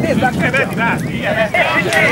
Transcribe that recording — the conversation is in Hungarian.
Nézd meg! Vedi rá! Igen!